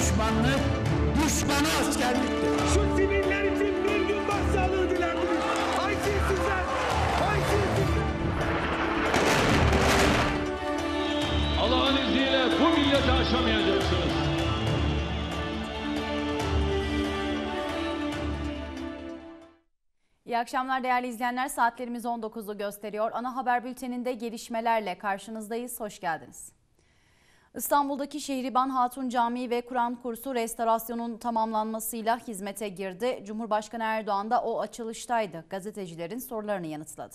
düşmanlık, düşmanı askerliktir. Şu siviller için bir gün başsağlığı dilendiniz. Haysiyetsizler! Haysiyetsizler! Allah'ın izniyle bu milleti aşamayacaksınız. İyi akşamlar değerli izleyenler. Saatlerimiz 19'u gösteriyor. Ana haber bülteninde gelişmelerle karşınızdayız. Hoş geldiniz. İstanbul'daki Şehriban Hatun Camii ve Kur'an kursu restorasyonun tamamlanmasıyla hizmete girdi. Cumhurbaşkanı Erdoğan da o açılıştaydı. Gazetecilerin sorularını yanıtladı.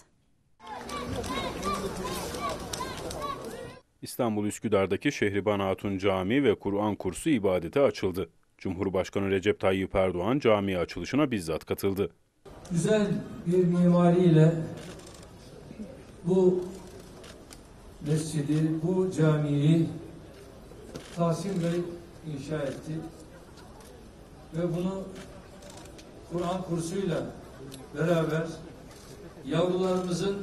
İstanbul Üsküdar'daki Şehriban Hatun Camii ve Kur'an kursu ibadete açıldı. Cumhurbaşkanı Recep Tayyip Erdoğan cami açılışına bizzat katıldı. güzel bir mimariyle bu mescidi, bu camiyi Tahsin Bey inşa etti. Ve bunu Kur'an kursuyla beraber yavrularımızın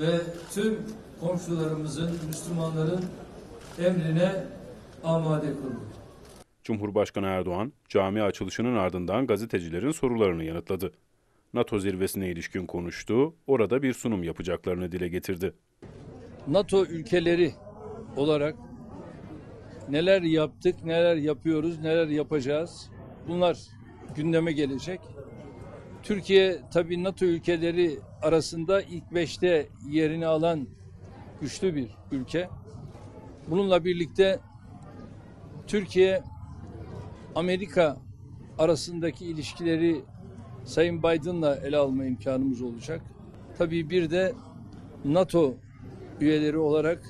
ve tüm komşularımızın, Müslümanların emrine amade kıldı. Cumhurbaşkanı Erdoğan cami açılışının ardından gazetecilerin sorularını yanıtladı. NATO zirvesine ilişkin konuştu, orada bir sunum yapacaklarını dile getirdi. NATO ülkeleri olarak neler yaptık, neler yapıyoruz, neler yapacağız bunlar gündeme gelecek. Türkiye tabii NATO ülkeleri arasında ilk beşte yerini alan güçlü bir ülke. Bununla birlikte Türkiye Amerika arasındaki ilişkileri Sayın Biden'la ele alma imkanımız olacak. Tabii bir de NATO üyeleri olarak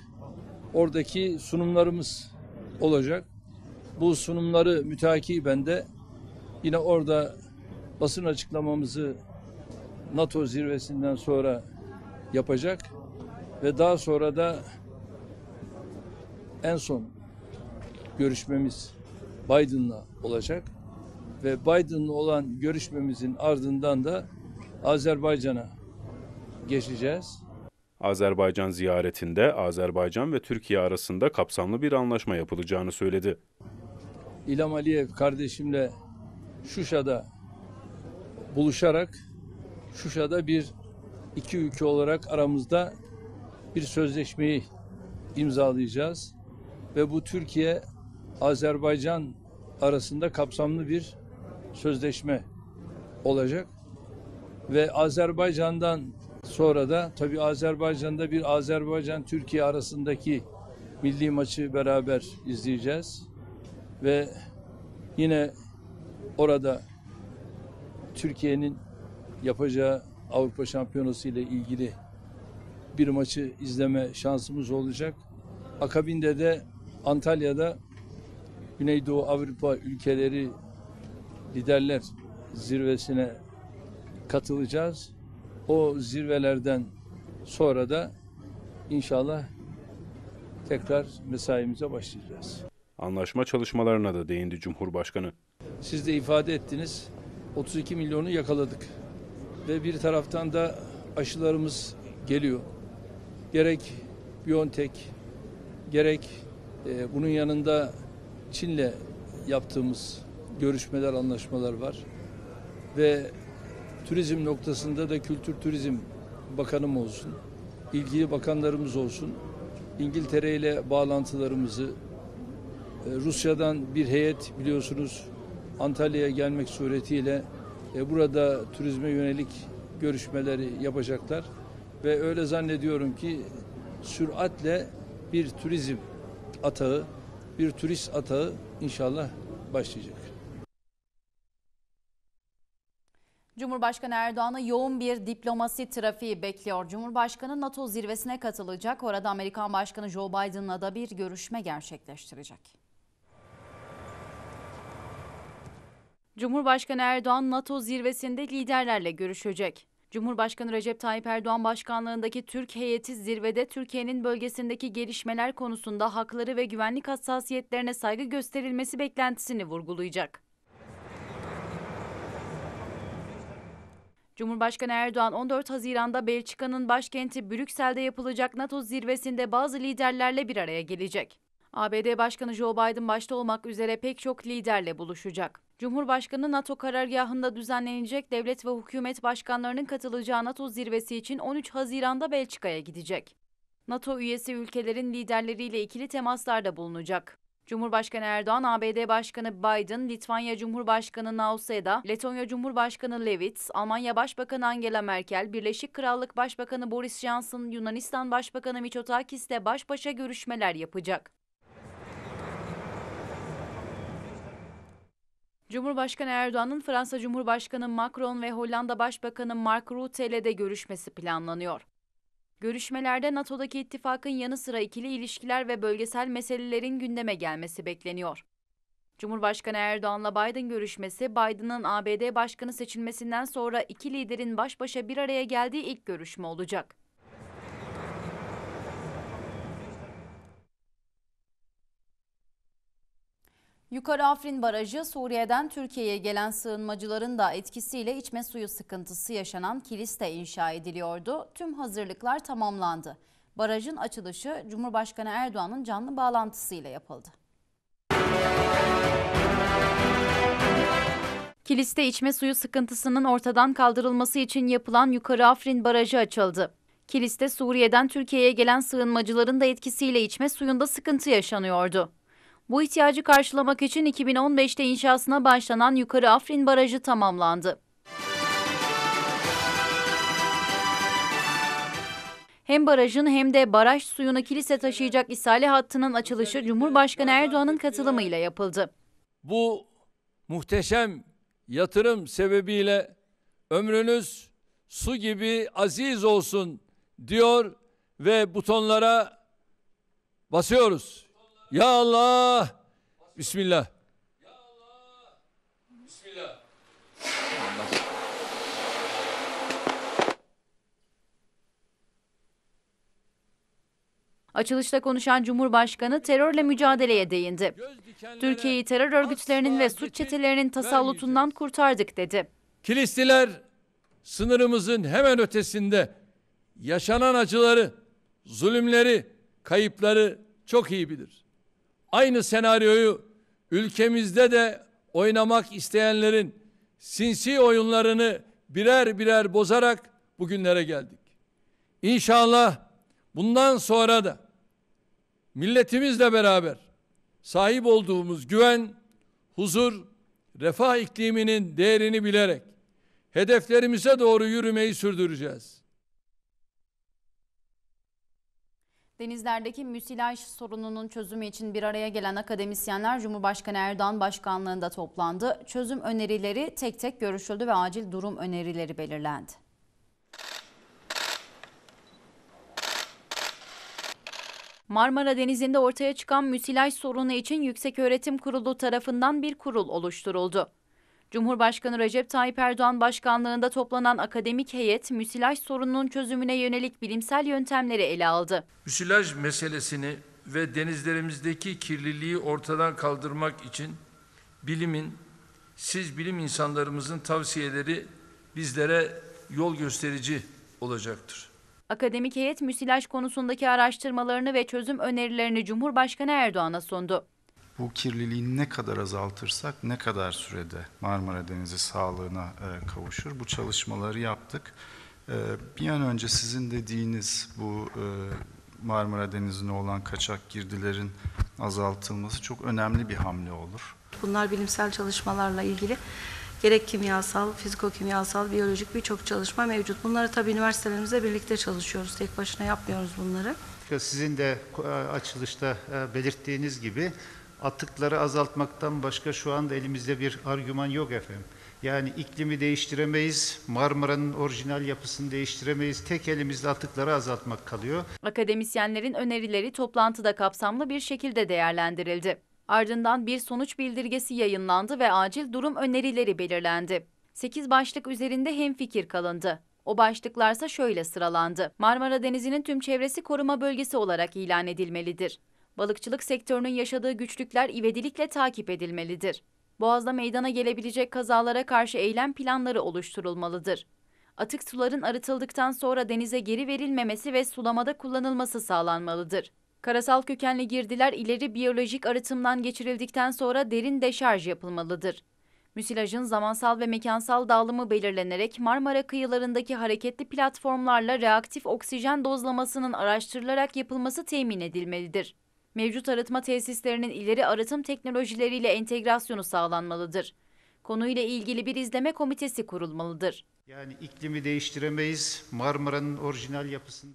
oradaki sunumlarımız olacak. Bu sunumları mütakiben de yine orada basın açıklamamızı NATO zirvesinden sonra yapacak ve daha sonra da en son görüşmemiz Biden'la olacak ve Biden'la olan görüşmemizin ardından da Azerbaycan'a geçeceğiz. Azerbaycan ziyaretinde Azerbaycan ve Türkiye arasında kapsamlı bir anlaşma yapılacağını söyledi. İlham Aliyev kardeşimle Şuşa'da buluşarak Şuşa'da bir iki ülke olarak aramızda bir sözleşmeyi imzalayacağız ve bu Türkiye Azerbaycan arasında kapsamlı bir sözleşme olacak ve Azerbaycan'dan sonra da tabii Azerbaycan'da bir Azerbaycan Türkiye arasındaki milli maçı beraber izleyeceğiz ve yine orada Türkiye'nin yapacağı Avrupa Şampiyonası ile ilgili bir maçı izleme şansımız olacak. Akabinde de Antalya'da Güneydoğu Avrupa ülkeleri liderler zirvesine katılacağız. O zirvelerden sonra da inşallah tekrar mesaimize başlayacağız. Anlaşma çalışmalarına da değindi Cumhurbaşkanı. Siz de ifade ettiniz. 32 milyonu yakaladık. Ve bir taraftan da aşılarımız geliyor. Gerek BioNTech, gerek e, bunun yanında Çin'le yaptığımız görüşmeler, anlaşmalar var. Ve turizm noktasında da Kültür Turizm Bakanım olsun, ilgili bakanlarımız olsun, İngiltere ile bağlantılarımızı, e, Rusya'dan bir heyet biliyorsunuz Antalya'ya gelmek suretiyle e, burada turizme yönelik görüşmeleri yapacaklar ve öyle zannediyorum ki süratle bir turizm atağı, bir turist atağı inşallah başlayacak. Cumhurbaşkanı Erdoğan'ı yoğun bir diplomasi trafiği bekliyor. Cumhurbaşkanı NATO zirvesine katılacak. Orada Amerikan Başkanı Joe Biden'la da bir görüşme gerçekleştirecek. Cumhurbaşkanı Erdoğan NATO zirvesinde liderlerle görüşecek. Cumhurbaşkanı Recep Tayyip Erdoğan başkanlığındaki Türk heyeti zirvede Türkiye'nin bölgesindeki gelişmeler konusunda hakları ve güvenlik hassasiyetlerine saygı gösterilmesi beklentisini vurgulayacak. Cumhurbaşkanı Erdoğan 14 Haziran'da Belçika'nın başkenti Brüksel'de yapılacak NATO zirvesinde bazı liderlerle bir araya gelecek. ABD Başkanı Joe Biden başta olmak üzere pek çok liderle buluşacak. Cumhurbaşkanı NATO karargahında düzenlenecek devlet ve hükümet başkanlarının katılacağı NATO zirvesi için 13 Haziran'da Belçika'ya gidecek. NATO üyesi ülkelerin liderleriyle ikili temaslarda bulunacak. Cumhurbaşkanı Erdoğan, ABD Başkanı Biden, Litvanya Cumhurbaşkanı Nauseda, Letonya Cumhurbaşkanı Levits, Almanya Başbakanı Angela Merkel, Birleşik Krallık Başbakanı Boris Johnson, Yunanistan Başbakanı Mitsotakis ile baş başa görüşmeler yapacak. Cumhurbaşkanı Erdoğan'ın Fransa Cumhurbaşkanı Macron ve Hollanda Başbakanı Mark Rutte ile de görüşmesi planlanıyor. Görüşmelerde NATO'daki ittifakın yanı sıra ikili ilişkiler ve bölgesel meselelerin gündeme gelmesi bekleniyor. Cumhurbaşkanı Erdoğan'la Biden görüşmesi, Biden'ın ABD başkanı seçilmesinden sonra iki liderin baş başa bir araya geldiği ilk görüşme olacak. Yukarı Afrin Barajı Suriye'den Türkiye'ye gelen sığınmacıların da etkisiyle içme suyu sıkıntısı yaşanan kiliste inşa ediliyordu. Tüm hazırlıklar tamamlandı. Barajın açılışı Cumhurbaşkanı Erdoğan'ın canlı bağlantısıyla yapıldı. Kiliste içme suyu sıkıntısının ortadan kaldırılması için yapılan Yukarı Afrin Barajı açıldı. Kiliste Suriye'den Türkiye'ye gelen sığınmacıların da etkisiyle içme suyunda sıkıntı yaşanıyordu. Bu ihtiyacı karşılamak için 2015'te inşasına başlanan Yukarı Afrin Barajı tamamlandı. Hem barajın hem de baraj suyunu kilise taşıyacak isale hattının açılışı Cumhurbaşkanı Erdoğan'ın katılımıyla yapıldı. Bu muhteşem yatırım sebebiyle ömrünüz su gibi aziz olsun diyor ve butonlara basıyoruz. Ya Allah. Bismillah. Ya Allah. Bismillah. Açılışta konuşan Cumhurbaşkanı terörle mücadeleye değindi. Türkiye'yi terör örgütlerinin ve suç çetelerinin tasallutundan kurtardık dedi. Kilisliler sınırımızın hemen ötesinde yaşanan acıları, zulümleri, kayıpları çok iyi bilir. Aynı senaryoyu ülkemizde de oynamak isteyenlerin sinsi oyunlarını birer birer bozarak bugünlere geldik. İnşallah bundan sonra da milletimizle beraber sahip olduğumuz güven, huzur, refah ikliminin değerini bilerek hedeflerimize doğru yürümeyi sürdüreceğiz. Denizlerdeki müsilaj sorununun çözümü için bir araya gelen akademisyenler Cumhurbaşkanı Erdoğan başkanlığında toplandı. Çözüm önerileri tek tek görüşüldü ve acil durum önerileri belirlendi. Marmara Denizi'nde ortaya çıkan müsilaj sorunu için Yükseköğretim Kurulu tarafından bir kurul oluşturuldu. Cumhurbaşkanı Recep Tayyip Erdoğan başkanlığında toplanan akademik heyet müsilaj sorununun çözümüne yönelik bilimsel yöntemleri ele aldı. Müsilaj meselesini ve denizlerimizdeki kirliliği ortadan kaldırmak için bilimin, siz bilim insanlarımızın tavsiyeleri bizlere yol gösterici olacaktır. Akademik heyet müsilaj konusundaki araştırmalarını ve çözüm önerilerini Cumhurbaşkanı Erdoğan'a sundu. Bu kirliliği ne kadar azaltırsak ne kadar sürede Marmara Denizi sağlığına e, kavuşur. Bu çalışmaları yaptık. E, bir an önce sizin dediğiniz bu e, Marmara Denizi'ne olan kaçak girdilerin azaltılması çok önemli bir hamle olur. Bunlar bilimsel çalışmalarla ilgili gerek kimyasal, fiziko-kimyasal, biyolojik birçok çalışma mevcut. Bunları tabii üniversitelerimizle birlikte çalışıyoruz. Tek başına yapmıyoruz bunları. Sizin de e, açılışta e, belirttiğiniz gibi atıkları azaltmaktan başka şu anda elimizde bir argüman yok efendim. Yani iklimi değiştiremeyiz, Marmara'nın orijinal yapısını değiştiremeyiz. Tek elimizde atıkları azaltmak kalıyor. Akademisyenlerin önerileri toplantıda kapsamlı bir şekilde değerlendirildi. Ardından bir sonuç bildirgesi yayınlandı ve acil durum önerileri belirlendi. 8 başlık üzerinde hemfikir kalındı. O başlıklarsa şöyle sıralandı. Marmara Denizi'nin tüm çevresi koruma bölgesi olarak ilan edilmelidir. Balıkçılık sektörünün yaşadığı güçlükler ivedilikle takip edilmelidir. Boğaz'da meydana gelebilecek kazalara karşı eylem planları oluşturulmalıdır. Atık suların arıtıldıktan sonra denize geri verilmemesi ve sulamada kullanılması sağlanmalıdır. Karasal kökenli girdiler ileri biyolojik arıtımdan geçirildikten sonra derin deşarj yapılmalıdır. Müsilajın zamansal ve mekansal dağılımı belirlenerek Marmara kıyılarındaki hareketli platformlarla reaktif oksijen dozlamasının araştırılarak yapılması temin edilmelidir. Mevcut arıtma tesislerinin ileri arıtım teknolojileriyle entegrasyonu sağlanmalıdır. Konuyla ilgili bir izleme komitesi kurulmalıdır. Yani iklimi değiştiremeyiz. Marmara'nın orijinal yapısını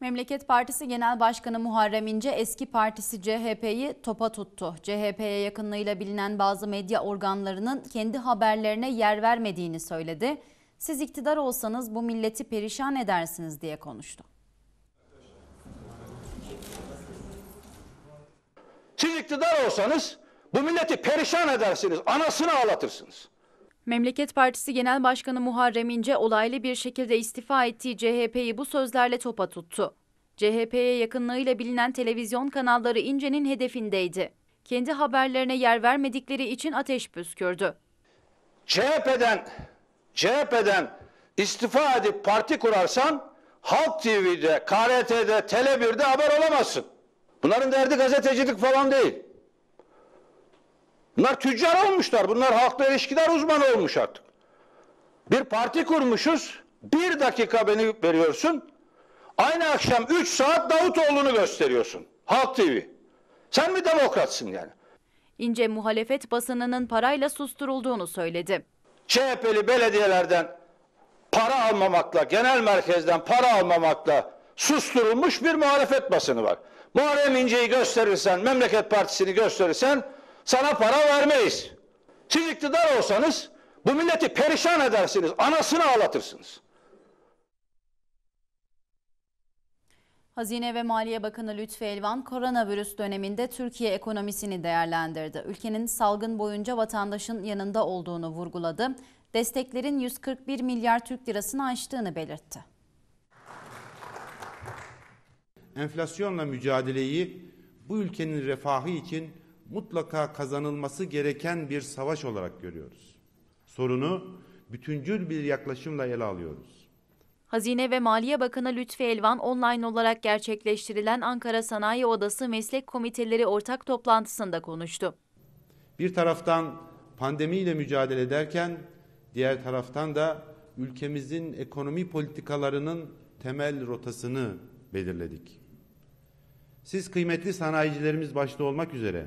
Memleket Partisi Genel Başkanı Muharrem İnce eski partisi CHP'yi topa tuttu. CHP'ye yakınlığıyla bilinen bazı medya organlarının kendi haberlerine yer vermediğini söyledi. Siz iktidar olsanız bu milleti perişan edersiniz diye konuştu. Siz iktidar olsanız bu milleti perişan edersiniz. Anasını ağlatırsınız. Memleket Partisi Genel Başkanı Muharrem İnce olaylı bir şekilde istifa ettiği CHP'yi bu sözlerle topa tuttu. CHP'ye yakınlığıyla bilinen televizyon kanalları İnce'nin hedefindeydi. Kendi haberlerine yer vermedikleri için ateş püskürdü. CHP'den CHP'den istifa edip parti kurarsan Halk TV'de, KRT'de, Tele1'de haber olamazsın. Bunların derdi gazetecilik falan değil. Bunlar tüccar olmuşlar. Bunlar halkla ilişkiler uzmanı olmuş artık. Bir parti kurmuşuz. Bir dakika beni veriyorsun. Aynı akşam 3 saat Davutoğlu'nu gösteriyorsun. Halk TV. Sen mi demokratsın yani? İnce muhalefet basınının parayla susturulduğunu söyledi. CHP'li belediyelerden para almamakla, genel merkezden para almamakla susturulmuş bir muhalefet basını var. Muharrem İnce'yi gösterirsen, Memleket Partisi'ni gösterirsen sana para vermeyiz. Siz iktidar olsanız bu milleti perişan edersiniz, anasını ağlatırsınız. Hazine ve Maliye Bakanı Lütfi Elvan koronavirüs döneminde Türkiye ekonomisini değerlendirdi. Ülkenin salgın boyunca vatandaşın yanında olduğunu vurguladı. Desteklerin 141 milyar Türk lirasını aştığını belirtti. Enflasyonla mücadeleyi bu ülkenin refahı için mutlaka kazanılması gereken bir savaş olarak görüyoruz. Sorunu bütüncül bir yaklaşımla ele alıyoruz. Hazine ve Maliye Bakanı Lütfi Elvan online olarak gerçekleştirilen Ankara Sanayi Odası Meslek Komiteleri ortak toplantısında konuştu. Bir taraftan pandemiyle mücadele ederken diğer taraftan da ülkemizin ekonomi politikalarının temel rotasını belirledik. Siz kıymetli sanayicilerimiz başta olmak üzere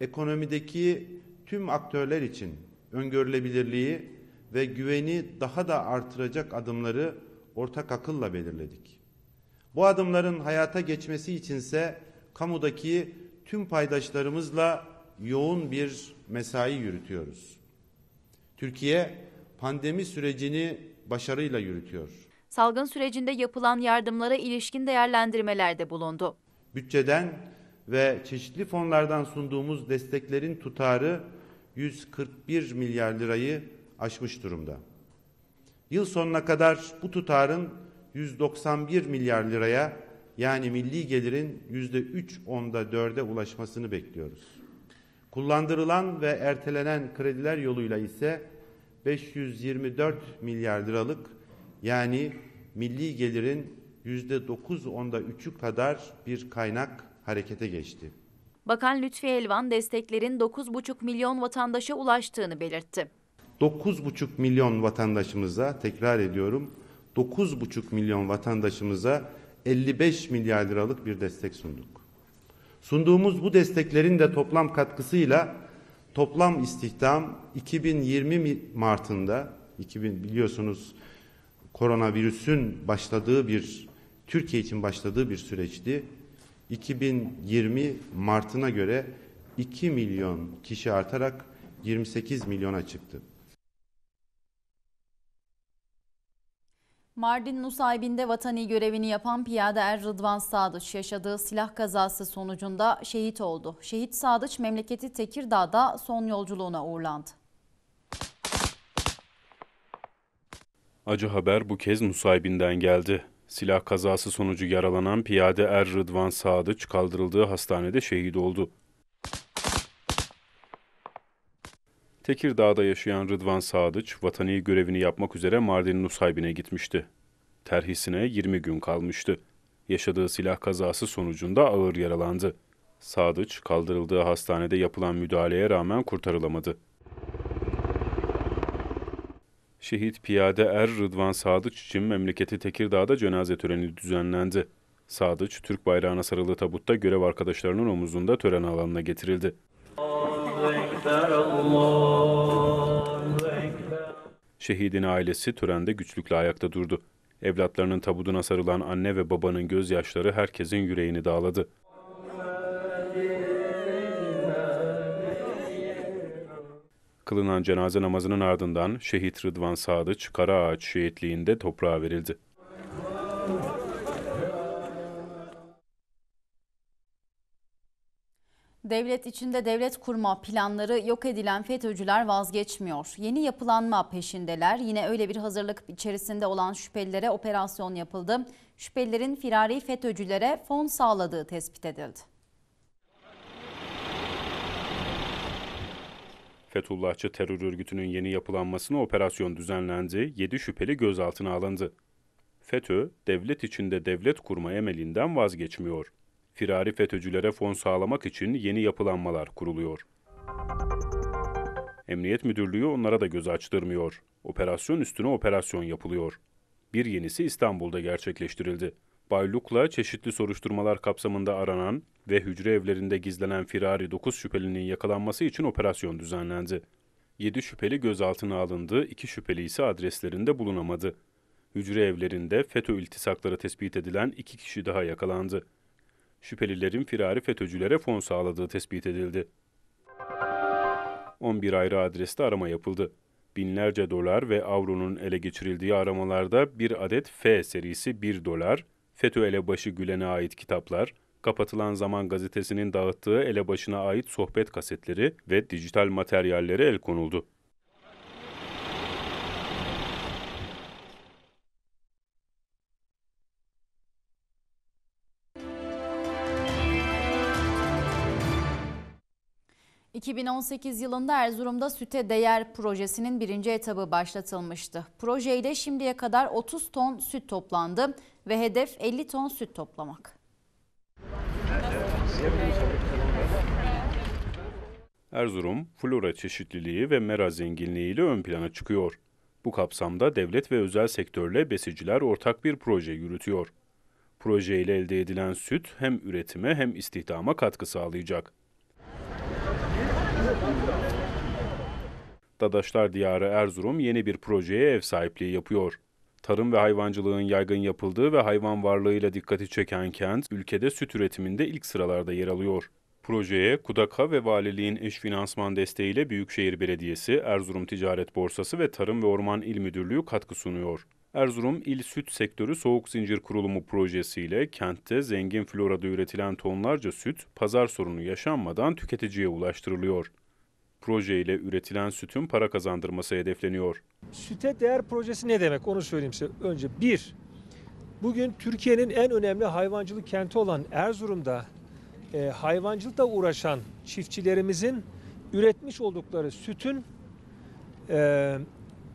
ekonomideki tüm aktörler için öngörülebilirliği ve güveni daha da artıracak adımları ortak akılla belirledik. Bu adımların hayata geçmesi içinse kamudaki tüm paydaşlarımızla yoğun bir mesai yürütüyoruz. Türkiye pandemi sürecini başarıyla yürütüyor. Salgın sürecinde yapılan yardımlara ilişkin değerlendirmelerde bulundu. Bütçeden ve çeşitli fonlardan sunduğumuz desteklerin tutarı 141 milyar lirayı aşmış durumda. Yıl sonuna kadar bu tutarın 191 milyar liraya yani milli gelirin yüzde üç onda dörde ulaşmasını bekliyoruz. Kullandırılan ve ertelenen krediler yoluyla ise 524 milyar liralık yani milli gelirin yüzde dokuz onda üçü kadar bir kaynak harekete geçti. Bakan Lütfi Elvan desteklerin 9,5 milyon vatandaşa ulaştığını belirtti. 9,5 milyon vatandaşımıza tekrar ediyorum 9,5 milyon vatandaşımıza 55 milyar liralık bir destek sunduk. Sunduğumuz bu desteklerin de toplam katkısıyla toplam istihdam 2020 Mart'ında 2000 biliyorsunuz koronavirüsün başladığı bir Türkiye için başladığı bir süreçti. 2020 Mart'ına göre 2 milyon kişi artarak 28 milyona çıktı. Mardin Nusaybin'de vatani görevini yapan piyade er Rıdvan Sadıç yaşadığı silah kazası sonucunda şehit oldu. Şehit Sadıç memleketi Tekirdağ'da son yolculuğuna uğurlandı. Acı haber bu kez Nusaybin'den geldi. Silah kazası sonucu yaralanan piyade Er Rıdvan Sadıç kaldırıldığı hastanede şehit oldu. Tekirdağ'da yaşayan Rıdvan Sadıç, vatani görevini yapmak üzere Mardin Nusaybin'e gitmişti. Terhisine 20 gün kalmıştı. Yaşadığı silah kazası sonucunda ağır yaralandı. Sadıç kaldırıldığı hastanede yapılan müdahaleye rağmen kurtarılamadı. Şehit piyade er Rıdvan Sadıç için memleketi Tekirdağ'da cenaze töreni düzenlendi. Sadıç, Türk bayrağına sarılı tabutta görev arkadaşlarının omuzunda tören alanına getirildi. Şehidin ailesi törende güçlükle ayakta durdu. Evlatlarının tabuduna sarılan anne ve babanın gözyaşları herkesin yüreğini dağladı. Kılınan cenaze namazının ardından şehit Rıdvan Sadıç Karaağaç şehitliğinde toprağa verildi. Devlet içinde devlet kurma planları yok edilen FETÖ'cüler vazgeçmiyor. Yeni yapılanma peşindeler. Yine öyle bir hazırlık içerisinde olan şüphelilere operasyon yapıldı. Şüphelilerin firari FETÖ'cülere fon sağladığı tespit edildi. Fethullahçı terör örgütünün yeni yapılanmasına operasyon düzenlendi, 7 şüpheli gözaltına alındı. FETÖ, devlet içinde devlet kurma emelinden vazgeçmiyor. Firari FETÖ'cülere fon sağlamak için yeni yapılanmalar kuruluyor. Emniyet Müdürlüğü onlara da göz açtırmıyor. Operasyon üstüne operasyon yapılıyor. Bir yenisi İstanbul'da gerçekleştirildi. Bayluk'la çeşitli soruşturmalar kapsamında aranan ve hücre evlerinde gizlenen firari 9 şüphelinin yakalanması için operasyon düzenlendi. 7 şüpheli gözaltına alındı, 2 şüpheli ise adreslerinde bulunamadı. Hücre evlerinde FETÖ iltisakları tespit edilen 2 kişi daha yakalandı. Şüphelilerin firari FETÖ'cülere fon sağladığı tespit edildi. 11 ayrı adreste arama yapıldı. Binlerce dolar ve avronun ele geçirildiği aramalarda bir adet F serisi 1 dolar, FETÖ elebaşı Gülen'e ait kitaplar, Kapatılan Zaman gazetesinin dağıttığı elebaşına ait sohbet kasetleri ve dijital materyallere el konuldu. ...2018 yılında Erzurum'da Süte Değer projesinin birinci etabı başlatılmıştı. Projeyle şimdiye kadar 30 ton süt toplandı ve hedef 50 ton süt toplamak. Erzurum, flora çeşitliliği ve mera zenginliğiyle ön plana çıkıyor. Bu kapsamda devlet ve özel sektörle besiciler ortak bir proje yürütüyor. Proje ile elde edilen süt hem üretime hem istihdama katkı sağlayacak. Dadaşlar Diyarı Erzurum yeni bir projeye ev sahipliği yapıyor. Tarım ve hayvancılığın yaygın yapıldığı ve hayvan varlığıyla dikkati çeken kent, ülkede süt üretiminde ilk sıralarda yer alıyor. Projeye KUDAKA ve Valiliğin eş finansman desteğiyle Büyükşehir Belediyesi, Erzurum Ticaret Borsası ve Tarım ve Orman İl Müdürlüğü katkı sunuyor. Erzurum İl Süt Sektörü Soğuk Zincir Kurulumu projesiyle kentte zengin florada üretilen tonlarca süt pazar sorunu yaşanmadan tüketiciye ulaştırılıyor. Proje ile üretilen sütün para kazandırması hedefleniyor. Süte değer projesi ne demek onu söyleyeyim size. Önce bir, bugün Türkiye'nin en önemli hayvancılık kenti olan Erzurum'da e, hayvancılıkla uğraşan çiftçilerimizin üretmiş oldukları sütün e,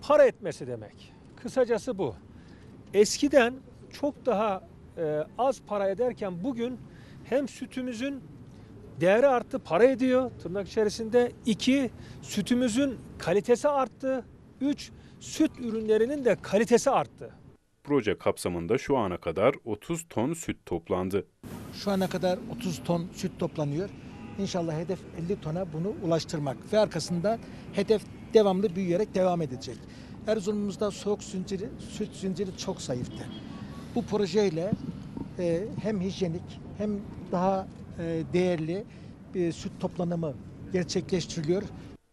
para etmesi demek. Kısacası bu. Eskiden çok daha e, az para ederken bugün hem sütümüzün değeri arttı, para ediyor tırnak içerisinde. İki, sütümüzün kalitesi arttı. Üç, süt ürünlerinin de kalitesi arttı. Proje kapsamında şu ana kadar 30 ton süt toplandı. Şu ana kadar 30 ton süt toplanıyor. İnşallah hedef 50 tona bunu ulaştırmak ve arkasında hedef devamlı büyüyerek devam edecek. Erzurum'umuzda soğuk zinciri, süt zinciri çok zayıftı. Bu projeyle e, hem hijyenik hem daha değerli bir süt toplanımı gerçekleştiriliyor.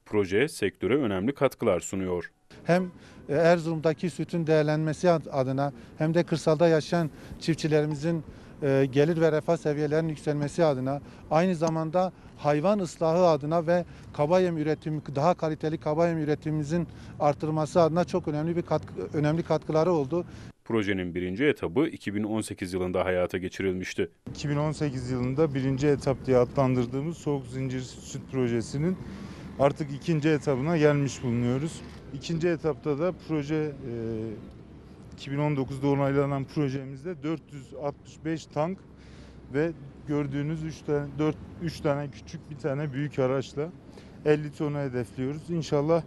Proje sektöre önemli katkılar sunuyor. hem e, Erzurum'daki sütün değerlenmesi adına hem de kırsalda yaşayan çiftçilerimizin e, gelir ve refah seviyelerinin yükselmesi adına aynı zamanda hayvan ıslahı adına ve kaba yem üretimi daha kaliteli kaba yem üretimimizin artırılması adına çok önemli bir katkı, önemli katkıları oldu. Projenin birinci etabı 2018 yılında hayata geçirilmişti. 2018 yılında birinci etap diye adlandırdığımız soğuk zincir süt projesinin artık ikinci etabına gelmiş bulunuyoruz. İkinci etapta da proje e, 2019'da onaylanan projemizde 465 tank ve gördüğünüz 3 tane 4 3 tane küçük bir tane büyük araçla 50 tonu hedefliyoruz. İnşallah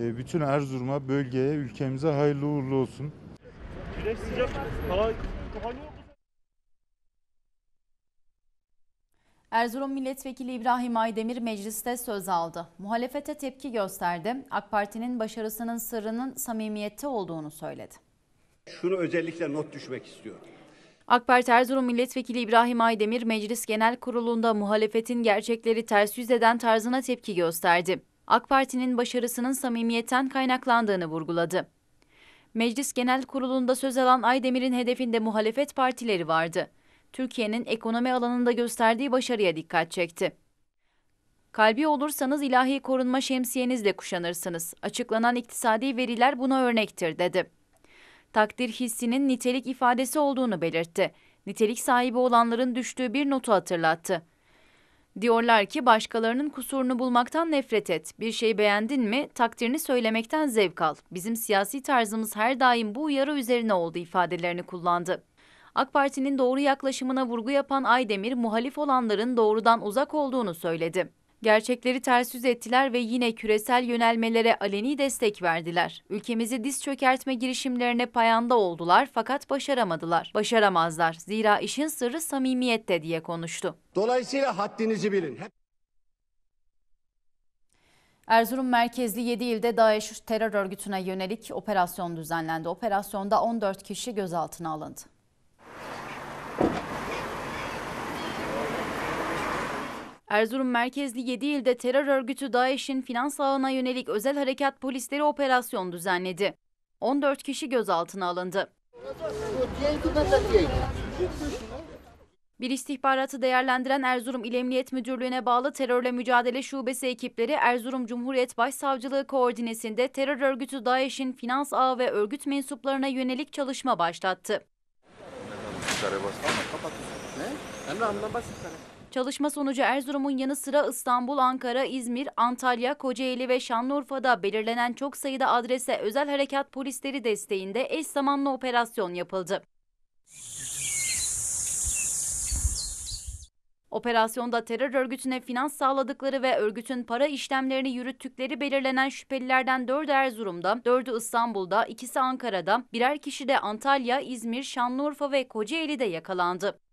e, bütün Erzurum'a, bölgeye, ülkemize hayırlı uğurlu olsun. Güneş sıcak. Hava kapanıyor. Erzurum Milletvekili İbrahim Aydemir mecliste söz aldı. Muhalefete tepki gösterdi. AK Parti'nin başarısının sırrının samimiyette olduğunu söyledi. Şunu özellikle not düşmek istiyorum. AK Parti Erzurum Milletvekili İbrahim Aydemir Meclis Genel Kurulu'nda muhalefetin gerçekleri ters yüz eden tarzına tepki gösterdi. AK Parti'nin başarısının samimiyetten kaynaklandığını vurguladı. Meclis Genel Kurulu'nda söz alan Aydemir'in hedefinde muhalefet partileri vardı. Türkiye'nin ekonomi alanında gösterdiği başarıya dikkat çekti. Kalbi olursanız ilahi korunma şemsiyenizle kuşanırsınız. Açıklanan iktisadi veriler buna örnektir dedi. Takdir hissinin nitelik ifadesi olduğunu belirtti. Nitelik sahibi olanların düştüğü bir notu hatırlattı. Diyorlar ki başkalarının kusurunu bulmaktan nefret et. Bir şey beğendin mi takdirini söylemekten zevk al. Bizim siyasi tarzımız her daim bu uyarı üzerine oldu ifadelerini kullandı. AK Parti'nin doğru yaklaşımına vurgu yapan Aydemir, muhalif olanların doğrudan uzak olduğunu söyledi. Gerçekleri ters yüz ettiler ve yine küresel yönelmelere aleni destek verdiler. Ülkemizi diz çökertme girişimlerine payanda oldular fakat başaramadılar. Başaramazlar. Zira işin sırrı samimiyette diye konuştu. Dolayısıyla haddinizi bilin. Hep Erzurum merkezli 7 ilde DAEŞ terör örgütüne yönelik operasyon düzenlendi. Operasyonda 14 kişi gözaltına alındı. Erzurum merkezli 7 ilde terör örgütü DAEŞ'in finans ağına yönelik özel harekat polisleri operasyon düzenledi. 14 kişi gözaltına alındı. Bir istihbaratı değerlendiren Erzurum İl Emniyet Müdürlüğü'ne bağlı Terörle Mücadele Şubesi ekipleri Erzurum Cumhuriyet Başsavcılığı koordinesinde terör örgütü DAEŞ'in finans ağı ve örgüt mensuplarına yönelik çalışma başlattı. Çalışma sonucu Erzurum'un yanı sıra İstanbul, Ankara, İzmir, Antalya, Kocaeli ve Şanlıurfa'da belirlenen çok sayıda adrese özel harekat polisleri desteğinde eş zamanlı operasyon yapıldı. Operasyonda terör örgütüne finans sağladıkları ve örgütün para işlemlerini yürüttükleri belirlenen şüphelilerden 4'ü Erzurum'da, 4'ü İstanbul'da, ikisi Ankara'da, birer kişi de Antalya, İzmir, Şanlıurfa ve Kocaeli'de yakalandı.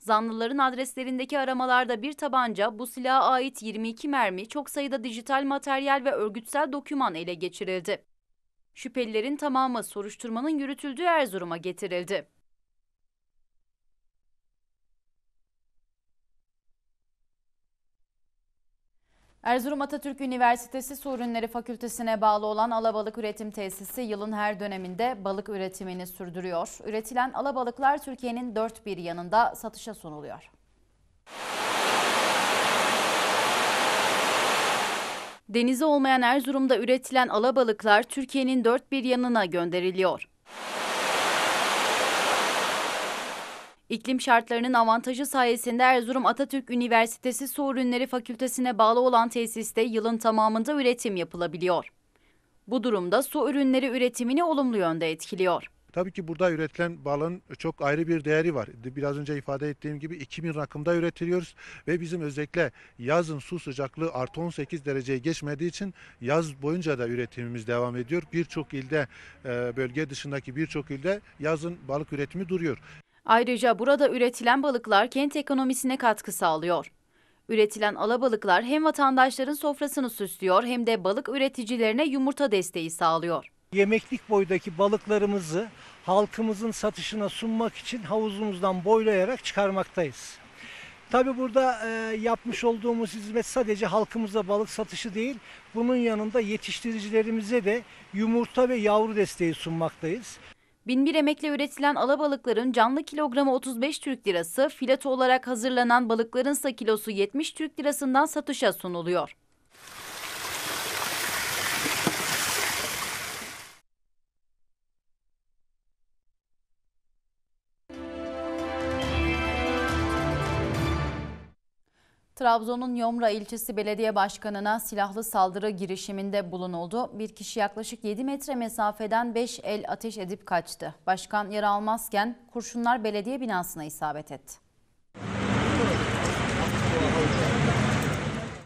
Zanlıların adreslerindeki aramalarda bir tabanca, bu silaha ait 22 mermi, çok sayıda dijital materyal ve örgütsel doküman ele geçirildi. Şüphelilerin tamamı soruşturmanın yürütüldüğü Erzurum'a getirildi. Erzurum Atatürk Üniversitesi Su Ürünleri Fakültesine bağlı olan alabalık üretim tesisi yılın her döneminde balık üretimini sürdürüyor. Üretilen alabalıklar Türkiye'nin dört bir yanında satışa sunuluyor. Denizi olmayan Erzurum'da üretilen alabalıklar Türkiye'nin dört bir yanına gönderiliyor. İklim şartlarının avantajı sayesinde Erzurum Atatürk Üniversitesi Su Ürünleri Fakültesine bağlı olan tesiste yılın tamamında üretim yapılabiliyor. Bu durumda su ürünleri üretimini olumlu yönde etkiliyor. Tabii ki burada üretilen balın çok ayrı bir değeri var. Biraz önce ifade ettiğim gibi 2000 rakımda üretiliyoruz ve bizim özellikle yazın su sıcaklığı artı 18 dereceye geçmediği için yaz boyunca da üretimimiz devam ediyor. Birçok ilde bölge dışındaki birçok ilde yazın balık üretimi duruyor. Ayrıca burada üretilen balıklar kent ekonomisine katkı sağlıyor. Üretilen alabalıklar hem vatandaşların sofrasını süslüyor hem de balık üreticilerine yumurta desteği sağlıyor. Yemeklik boydaki balıklarımızı halkımızın satışına sunmak için havuzumuzdan boylayarak çıkarmaktayız. Tabi burada e, yapmış olduğumuz hizmet sadece halkımıza balık satışı değil, bunun yanında yetiştiricilerimize de yumurta ve yavru desteği sunmaktayız. Binbir emekle üretilen alabalıkların canlı kilogramı 35 Türk Lirası, fileto olarak hazırlanan balıkların ise kilosu 70 Türk Lirasından satışa sunuluyor. Trabzon'un Yomra ilçesi belediye başkanına silahlı saldırı girişiminde bulunuldu. Bir kişi yaklaşık 7 metre mesafeden 5 el ateş edip kaçtı. Başkan yer almazken kurşunlar belediye binasına isabet etti.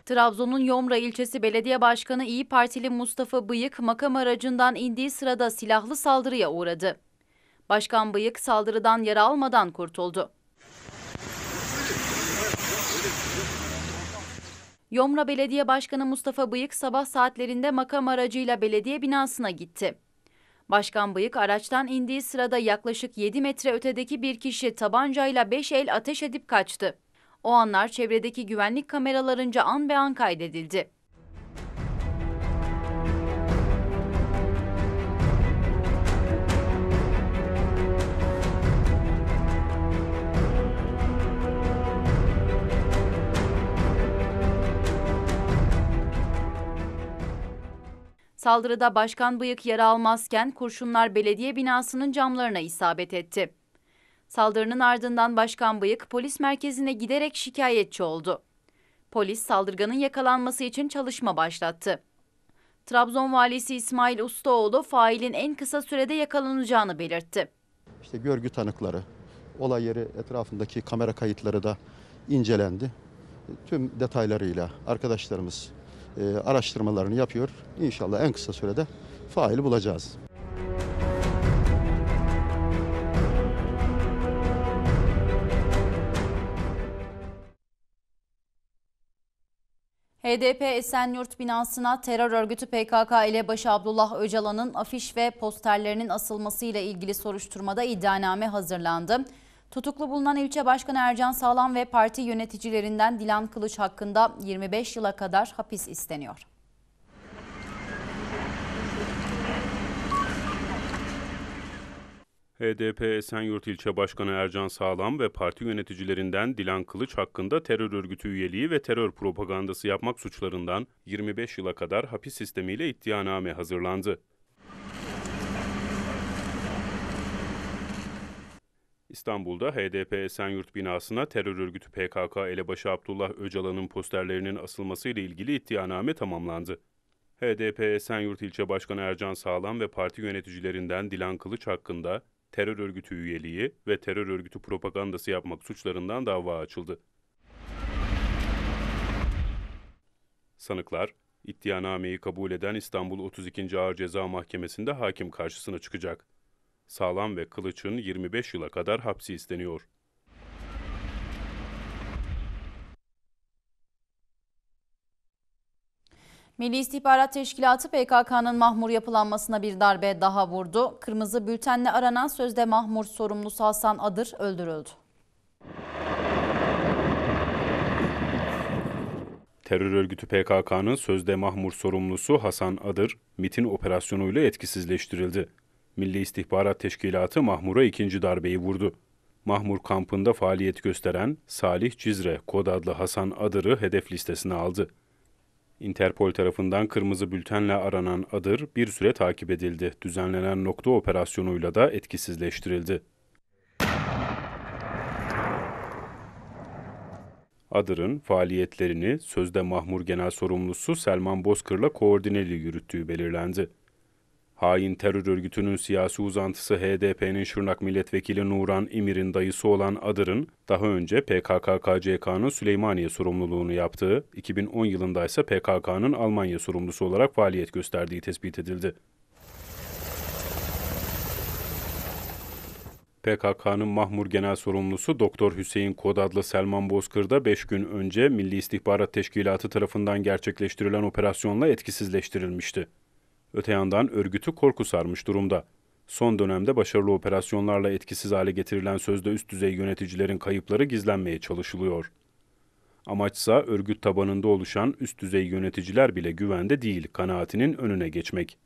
Trabzon'un Yomra ilçesi belediye başkanı İyi Partili Mustafa Bıyık makam aracından indiği sırada silahlı saldırıya uğradı. Başkan Bıyık saldırıdan yara almadan kurtuldu. Yomra Belediye Başkanı Mustafa Bıyık sabah saatlerinde makam aracıyla belediye binasına gitti. Başkan Bıyık araçtan indiği sırada yaklaşık 7 metre ötedeki bir kişi tabancayla 5 el ateş edip kaçtı. O anlar çevredeki güvenlik kameralarınca an be an kaydedildi. Saldırıda Başkan Bıyık yara almazken kurşunlar belediye binasının camlarına isabet etti. Saldırının ardından Başkan Bıyık polis merkezine giderek şikayetçi oldu. Polis saldırganın yakalanması için çalışma başlattı. Trabzon valisi İsmail Ustaoğlu failin en kısa sürede yakalanacağını belirtti. İşte görgü tanıkları, olay yeri etrafındaki kamera kayıtları da incelendi. Tüm detaylarıyla arkadaşlarımız e, araştırmalarını yapıyor. İnşallah en kısa sürede faili bulacağız. HDP Esenyurt binasına terör örgütü PKK elebaşı Abdullah Öcalan'ın afiş ve posterlerinin asılmasıyla ilgili soruşturmada iddianame hazırlandı. Tutuklu bulunan ilçe başkanı Ercan Sağlam ve parti yöneticilerinden Dilan Kılıç hakkında 25 yıla kadar hapis isteniyor. HDP Esenyurt İlçe Başkanı Ercan Sağlam ve parti yöneticilerinden Dilan Kılıç hakkında terör örgütü üyeliği ve terör propagandası yapmak suçlarından 25 yıla kadar hapis sistemiyle iddianame hazırlandı. İstanbul'da HDP Esenyurt binasına terör örgütü PKK elebaşı Abdullah Öcalan'ın posterlerinin asılmasıyla ilgili iddianame tamamlandı. HDP Esenyurt İlçe Başkanı Ercan Sağlam ve parti yöneticilerinden Dilan Kılıç hakkında terör örgütü üyeliği ve terör örgütü propagandası yapmak suçlarından dava açıldı. Sanıklar, iddianameyi kabul eden İstanbul 32. Ağır Ceza Mahkemesi'nde hakim karşısına çıkacak. Sağlam ve Kılıç'ın 25 yıla kadar hapsi isteniyor. Milli İstihbarat Teşkilatı PKK'nın mahmur yapılanmasına bir darbe daha vurdu. Kırmızı bültenle aranan sözde mahmur sorumlusu Hasan Adır öldürüldü. Terör örgütü PKK'nın sözde mahmur sorumlusu Hasan Adır, MIT'in operasyonuyla etkisizleştirildi. Milli İstihbarat Teşkilatı Mahmur'a ikinci darbeyi vurdu. Mahmur kampında faaliyet gösteren Salih Cizre kod adlı Hasan Adır'ı hedef listesine aldı. Interpol tarafından kırmızı bültenle aranan Adır bir süre takip edildi. Düzenlenen nokta operasyonuyla da etkisizleştirildi. Adır'ın faaliyetlerini sözde Mahmur Genel Sorumlusu Selman Bozkır'la koordineli yürüttüğü belirlendi. Hain terör örgütünün siyasi uzantısı HDP'nin Şırnak Milletvekili Nuran İmir'in dayısı olan Adır'ın daha önce PKK-KCK'nın Süleymaniye sorumluluğunu yaptığı, 2010 yılında ise PKK'nın Almanya sorumlusu olarak faaliyet gösterdiği tespit edildi. PKK'nın Mahmur Genel Sorumlusu Doktor Hüseyin Kod adlı Selman Bozkır'da 5 gün önce Milli İstihbarat Teşkilatı tarafından gerçekleştirilen operasyonla etkisizleştirilmişti. Öte yandan örgütü korku sarmış durumda. Son dönemde başarılı operasyonlarla etkisiz hale getirilen sözde üst düzey yöneticilerin kayıpları gizlenmeye çalışılıyor. Amaçsa örgüt tabanında oluşan üst düzey yöneticiler bile güvende değil kanaatinin önüne geçmek.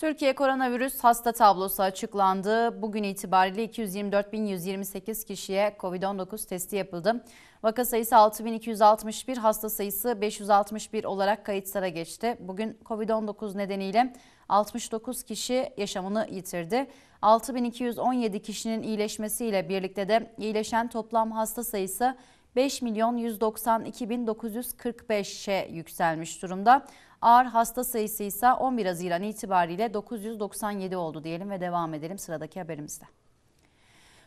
Türkiye koronavirüs hasta tablosu açıklandı. Bugün itibariyle 224.128 kişiye COVID-19 testi yapıldı. Vaka sayısı 6.261, hasta sayısı 561 olarak kayıtlara geçti. Bugün COVID-19 nedeniyle 69 kişi yaşamını yitirdi. 6.217 kişinin iyileşmesiyle birlikte de iyileşen toplam hasta sayısı 5 milyon 192 bin 945'e yükselmiş durumda. Ağır hasta sayısı ise 11 Haziran itibariyle 997 oldu diyelim ve devam edelim sıradaki haberimizde.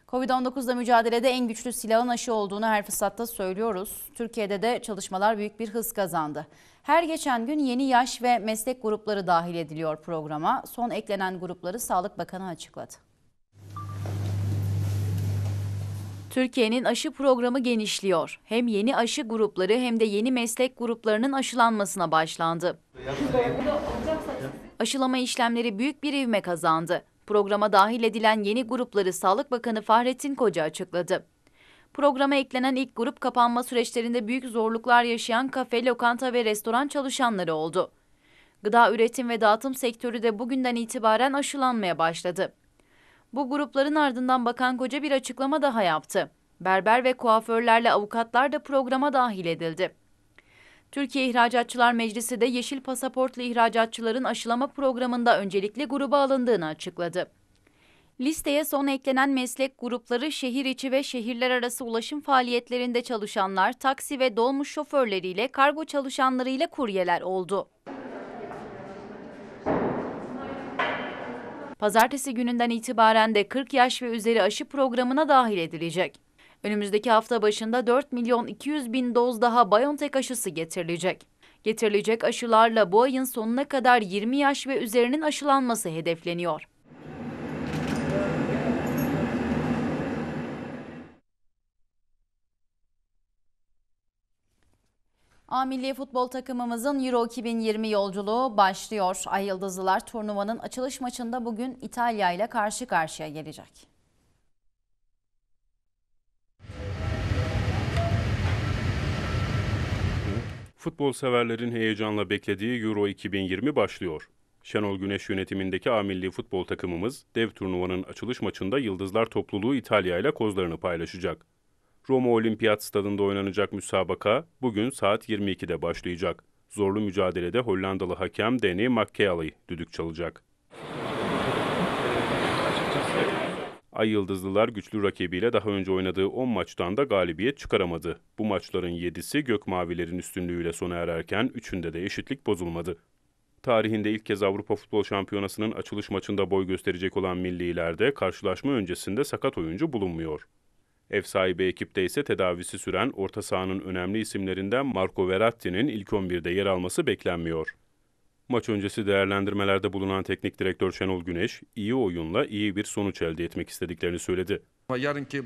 Covid-19'la mücadelede en güçlü silahın aşı olduğunu her fırsatta söylüyoruz. Türkiye'de de çalışmalar büyük bir hız kazandı. Her geçen gün yeni yaş ve meslek grupları dahil ediliyor programa. Son eklenen grupları Sağlık Bakanı açıkladı. Türkiye'nin aşı programı genişliyor. Hem yeni aşı grupları hem de yeni meslek gruplarının aşılanmasına başlandı. Aşılama işlemleri büyük bir ivme kazandı. Programa dahil edilen yeni grupları Sağlık Bakanı Fahrettin Koca açıkladı. Programa eklenen ilk grup kapanma süreçlerinde büyük zorluklar yaşayan kafe, lokanta ve restoran çalışanları oldu. Gıda üretim ve dağıtım sektörü de bugünden itibaren aşılanmaya başladı. Bu grupların ardından Bakan Koca bir açıklama daha yaptı. Berber ve kuaförlerle avukatlar da programa dahil edildi. Türkiye İhracatçılar Meclisi de yeşil pasaportlu ihracatçıların aşılama programında öncelikli gruba alındığını açıkladı. Listeye son eklenen meslek grupları şehir içi ve şehirler arası ulaşım faaliyetlerinde çalışanlar, taksi ve dolmuş şoförleriyle, kargo çalışanlarıyla kuryeler oldu. Pazartesi gününden itibaren de 40 yaş ve üzeri aşı programına dahil edilecek. Önümüzdeki hafta başında 4 milyon 200 bin doz daha BioNTech aşısı getirilecek. Getirilecek aşılarla bu ayın sonuna kadar 20 yaş ve üzerinin aşılanması hedefleniyor. A milli futbol takımımızın Euro 2020 yolculuğu başlıyor. Ay Yıldızlılar turnuvanın açılış maçında bugün İtalya ile karşı karşıya gelecek. Futbol severlerin heyecanla beklediği Euro 2020 başlıyor. Şenol Güneş yönetimindeki A milli futbol takımımız dev turnuvanın açılış maçında Yıldızlar topluluğu İtalya ile kozlarını paylaşacak. Roma Olimpiyat Stadında oynanacak müsabaka bugün saat 22'de başlayacak. Zorlu mücadelede Hollandalı hakem Danny McKealley düdük çalacak. Ay Yıldızlılar güçlü rakibiyle daha önce oynadığı 10 maçtan da galibiyet çıkaramadı. Bu maçların 7'si Gök Mavilerin üstünlüğüyle sona ererken 3'ünde de eşitlik bozulmadı. Tarihinde ilk kez Avrupa Futbol Şampiyonası'nın açılış maçında boy gösterecek olan millilerde karşılaşma öncesinde sakat oyuncu bulunmuyor. Ev sahibi ekipte ise tedavisi süren orta sahanın önemli isimlerinden Marco Verratti'nin ilk 11'de yer alması beklenmiyor. Maç öncesi değerlendirmelerde bulunan teknik direktör Şenol Güneş, iyi oyunla iyi bir sonuç elde etmek istediklerini söyledi. Yarınki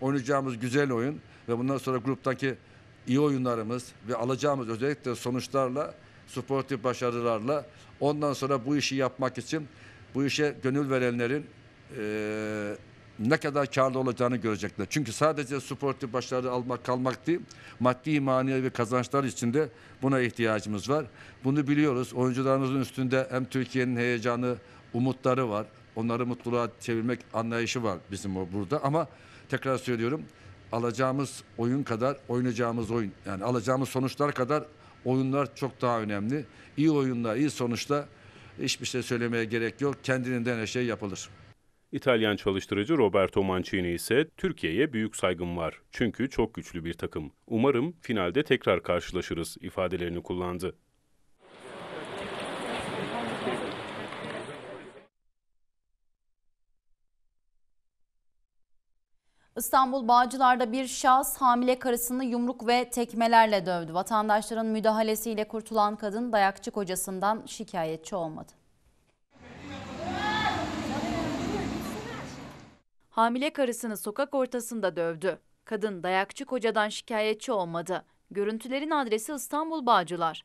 oynayacağımız güzel oyun ve bundan sonra gruptaki iyi oyunlarımız ve alacağımız özellikle sonuçlarla, sportif başarılarla ondan sonra bu işi yapmak için bu işe gönül verenlerin eee ne kadar karlı olacağını görecekler. Çünkü sadece sportif başarı almak kalmak değil, maddi manevi kazançlar içinde buna ihtiyacımız var. Bunu biliyoruz. Oyuncularımızın üstünde hem Türkiye'nin heyecanı, umutları var. Onları mutluluğa çevirmek anlayışı var bizim burada ama tekrar söylüyorum alacağımız oyun kadar oynayacağımız oyun yani alacağımız sonuçlar kadar oyunlar çok daha önemli. İyi oyunla, iyi sonuçla hiçbir şey söylemeye gerek yok. Kendiliğinden her şey yapılır. İtalyan çalıştırıcı Roberto Mancini ise Türkiye'ye büyük saygım var. Çünkü çok güçlü bir takım. Umarım finalde tekrar karşılaşırız ifadelerini kullandı. İstanbul Bağcılar'da bir şahıs hamile karısını yumruk ve tekmelerle dövdü. Vatandaşların müdahalesiyle kurtulan kadın dayakçı kocasından şikayetçi olmadı. Hamile karısını sokak ortasında dövdü. Kadın dayakçı kocadan şikayetçi olmadı. Görüntülerin adresi İstanbul Bağcılar.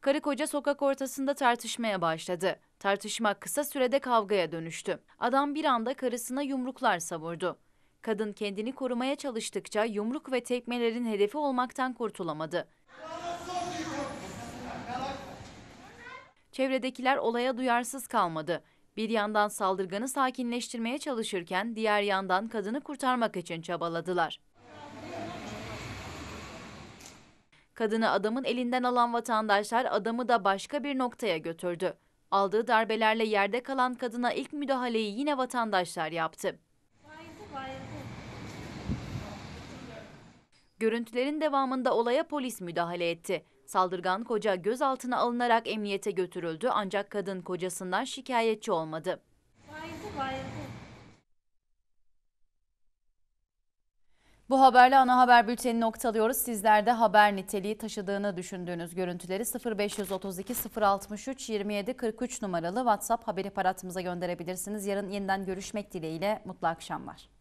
Karı koca sokak ortasında tartışmaya başladı. Tartışma kısa sürede kavgaya dönüştü. Adam bir anda karısına yumruklar savurdu. Kadın kendini korumaya çalıştıkça yumruk ve tekmelerin hedefi olmaktan kurtulamadı. Çevredekiler olaya duyarsız kalmadı. Bir yandan saldırganı sakinleştirmeye çalışırken diğer yandan kadını kurtarmak için çabaladılar. Kadını adamın elinden alan vatandaşlar adamı da başka bir noktaya götürdü. Aldığı darbelerle yerde kalan kadına ilk müdahaleyi yine vatandaşlar yaptı. Görüntülerin devamında olaya polis müdahale etti. Saldırgan koca gözaltına alınarak emniyete götürüldü ancak kadın kocasından şikayetçi olmadı. Bu haberle ana haber bülteni noktalıyoruz. Sizler de haber niteliği taşıdığını düşündüğünüz görüntüleri 0532 063 27 43 numaralı WhatsApp haber aparatımıza gönderebilirsiniz. Yarın yeniden görüşmek dileğiyle mutlu akşamlar.